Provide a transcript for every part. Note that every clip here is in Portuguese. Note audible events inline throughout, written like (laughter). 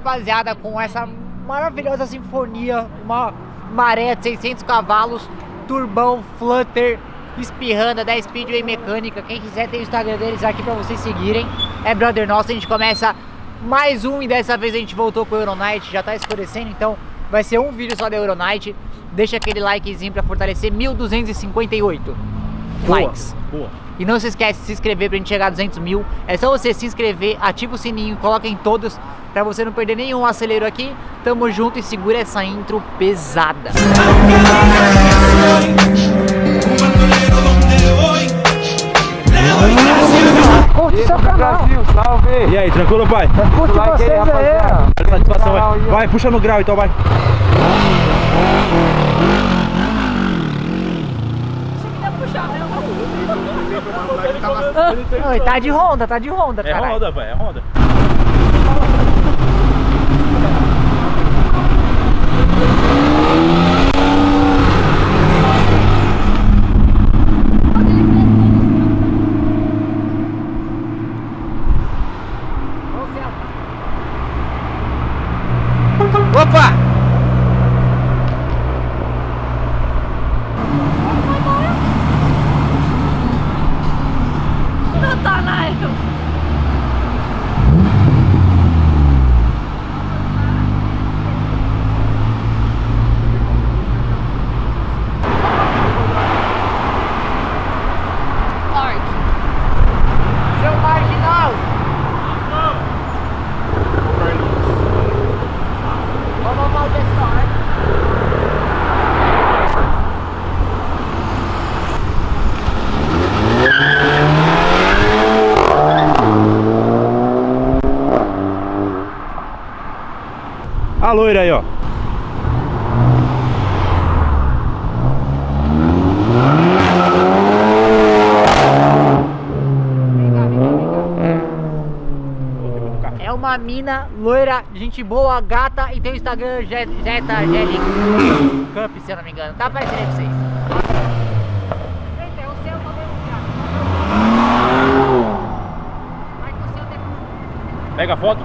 rapaziada, com essa maravilhosa sinfonia, uma maré de 600 cavalos, turbão, flutter, espirranda da Speedway Mecânica. Quem quiser tem o Instagram deles aqui pra vocês seguirem. É brother nosso, a gente começa mais um e dessa vez a gente voltou com o Euronight, já tá escurecendo, então vai ser um vídeo só da Euronight. Deixa aquele likezinho pra fortalecer 1258 likes. Boa. E não se esquece de se inscrever pra gente chegar a 200 mil. É só você se inscrever, ativa o sininho, coloca em todos pra você não perder nenhum acelero aqui. Tamo junto e segura essa intro pesada. Curte seu canal. Brasil, salve! E aí, tranquilo, pai? Curte like aí, vocês aí, rapaziada. ó. Satisfação, vai. aí. Vai, puxa no grau então, vai. Não, tá de Honda, tá de Honda, É caralho. roda, vai, é roda. Opa! Natanael! Clark. Seu marginal. Vamos maldição, A loira aí, ó. É uma mina loira, gente boa, gata e tem o Instagram Je- Jeta Gelic Cup, se eu não me engano. Tá aparecendo aí pra vocês. Eita, é o seu também, tem- Pega a foto.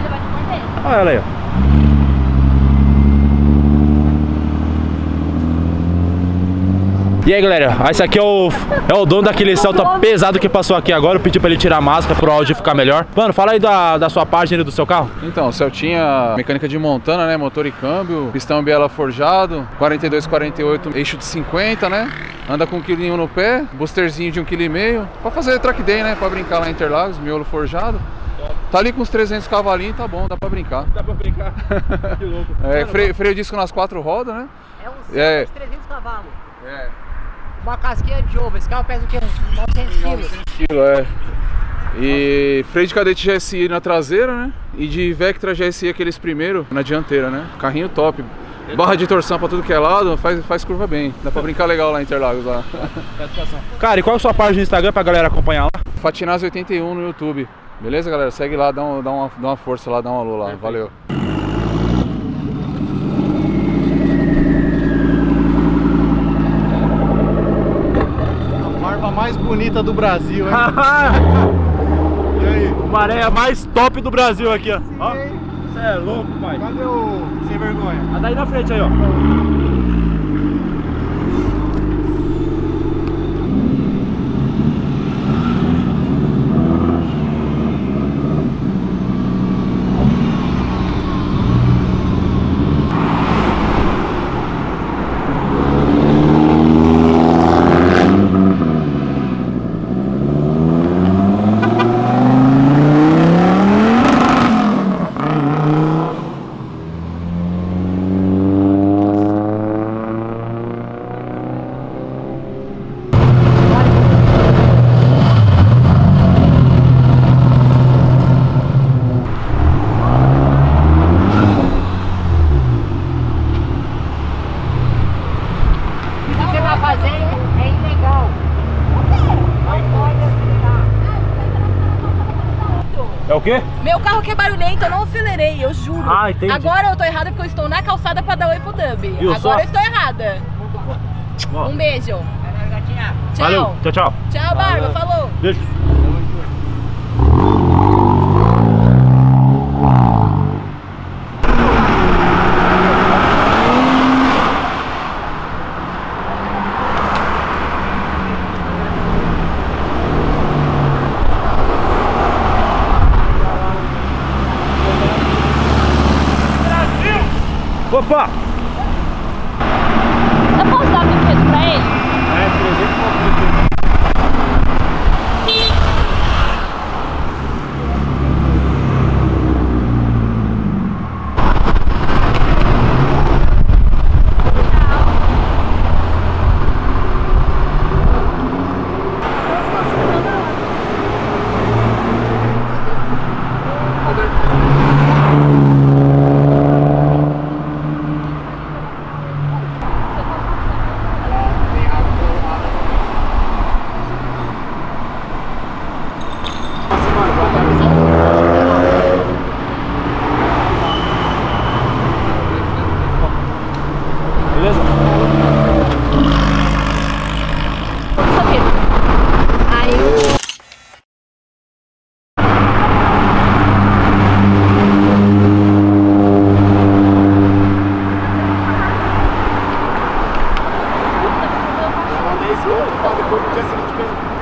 Ele vai te morder. Olha ela aí, ó. E aí galera, esse aqui é o, é o dono daquele Celta pesado que passou aqui agora. Eu pedi pra ele tirar a máscara pro áudio ficar melhor. Mano, fala aí da, da sua página e do seu carro. Então, o Celtinha, mecânica de Montana, né? Motor e câmbio, pistão biela forjado, 42, 48, eixo de 50, né? Anda com um quilinho no pé, boosterzinho de um quilo e meio. Pra fazer track day, né? Pra brincar lá em Interlagos, miolo forjado. Tá ali com uns 300 cavalinhos, tá bom, dá pra brincar. Dá pra brincar. (laughs) que louco. É, freio, freio disco nas quatro rodas, né? É um É. De 300 cavalos. É, Uma casquinha de ovo. Esse carro pesa o quê? Uns 900 quilos. quilo, é. E freio de cadete GSI na traseira, né? E de Vectra GSI aqueles primeiro na dianteira, né? Carrinho top. Barra de torção pra tudo que é lado, faz, faz curva bem. Dá pra brincar legal lá em Interlagos lá. (laughs) Cara, e qual é a sua página no Instagram pra galera acompanhar lá? Fatinaz81 no YouTube. Beleza, galera? Segue lá, dá, um- dá, uma, dá uma força lá, dá um alô lá. Valeu. A barba mais bonita do Brasil, hein? (laughs) e aí? Maré mais top do Brasil aqui, ó. Você é louco, pai. Cadê o sem vergonha? A daí na frente aí, ó. Juro. Ah, entendi. Agora eu tô errada porque eu estou na calçada pra dar oi pro Dub. Agora só? eu estou errada. Um beijo. gatinha. Tchau. Valeu, tchau, tchau. Tchau, Barba. Falou. Beijo. 这边。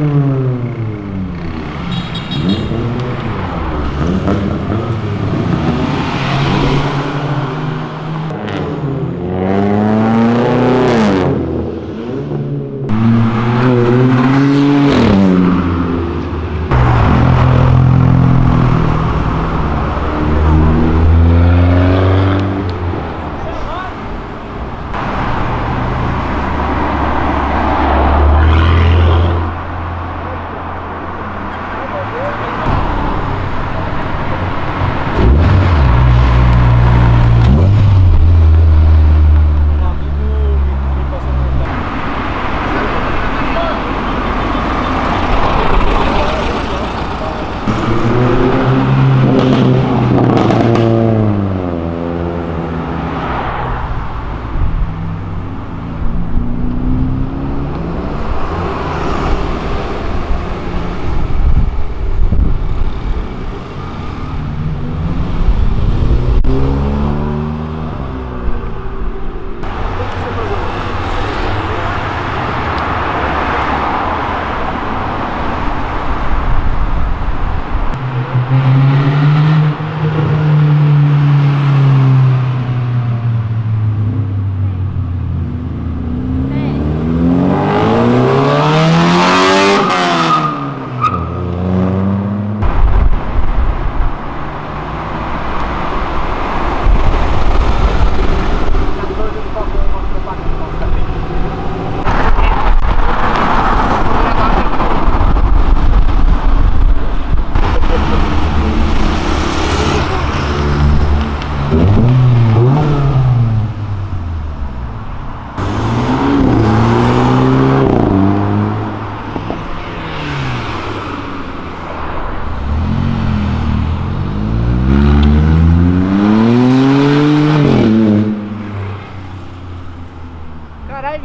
Thank you.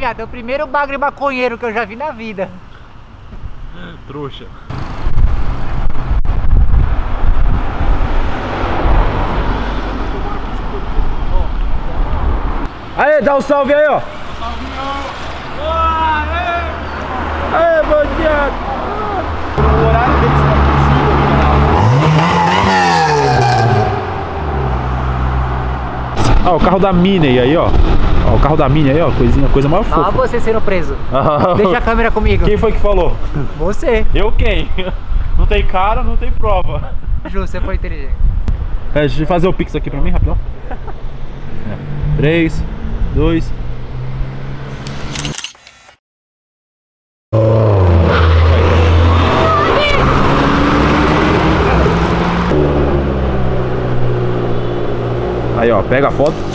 Viado, é o primeiro bagre maconheiro que eu já vi na vida. Trouxa. Aê, dá um salve aí, ó. Aê, bandido. O horário deles tá ó, o carro da Minnie aí, ó. Ó, o carro da Minnie aí, ó, coisinha, coisa mais Ah, fofa. você sendo preso. (laughs) Deixa a câmera comigo. Quem foi que falou? Você. Eu quem? (laughs) Não tem cara, não tem prova. Ju, você foi inteligente. É, deixa eu fazer o pix aqui pra mim, rapidão. 3, 2. Pega a foto.